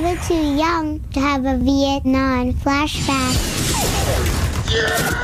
never too young to have a Vietnam flashback. Yeah!